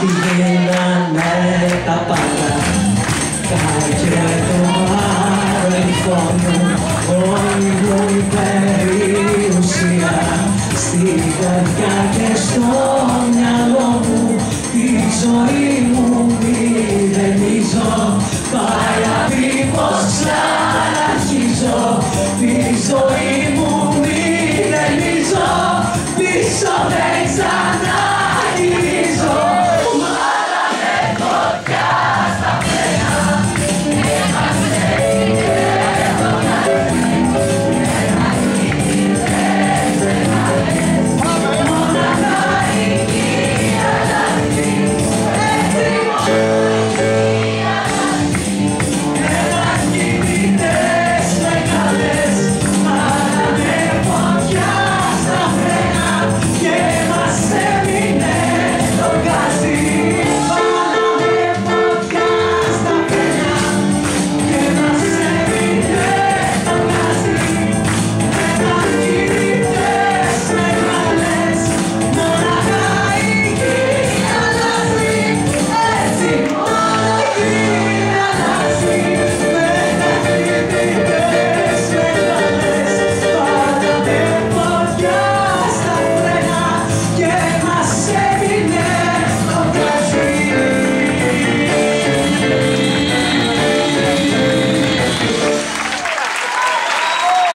Πηγαίνανε τα πάντα Κακεδομάρα Όλη μου η περιουσία Στην και στο μυαλό μου Τη ζωή μου μηδενίζω Παραδείγως ξαναρχίζω Τη ζωή μου μηδενίζω Πίσω δεν ξανά